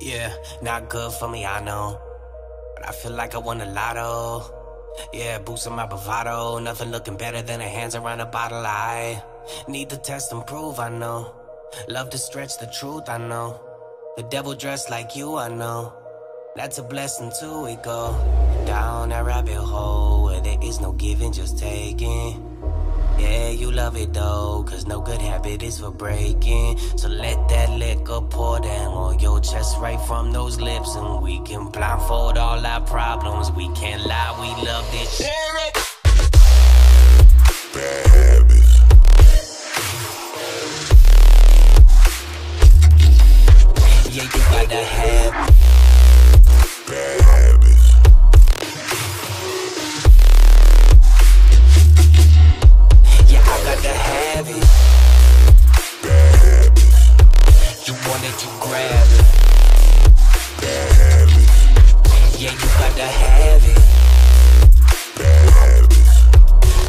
Yeah, not good for me, I know. But I feel like I won a lotto. Yeah, boosting my bravado. Nothing looking better than a hands around a bottle. I need to test and prove, I know. Love to stretch the truth, I know. The devil dressed like you, I know. That's a blessing too, we go down that rabbit hole where there is no giving, just taking. Yeah, you love it though, cause no good habit is for breaking. So let that liquor pour down on chest right from those lips, and we can blindfold all our problems. We can't lie, we love this shit. Bad habits. Yeah, you gotta have. You grab it. Bad habits. Yeah, you gotta have it. Bad habits.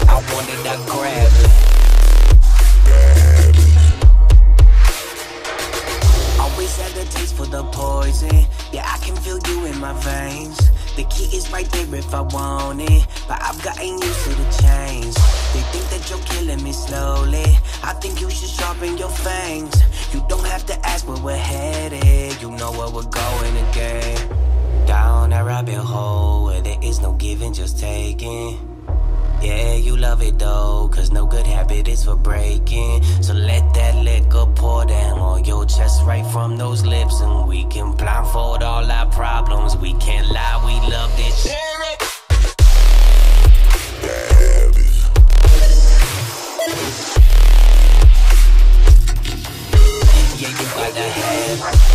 I want it, I grab it. Bad habits. Always had the taste for the poison. Yeah, I can feel you in my veins. The key is right there if I want it. But I've gotten used to the change. They think that you're killing me slowly. I think you should sharpen your fangs. You don't have to ask where we're headed. You know where we're going again. Down that rabbit hole where there is no giving, just taking. Yeah, you love it though, cause no good habit is for breaking. So let that liquor pour down on your chest right from those lips, and we can blindfold all our problems. We can't lie, You gotta have.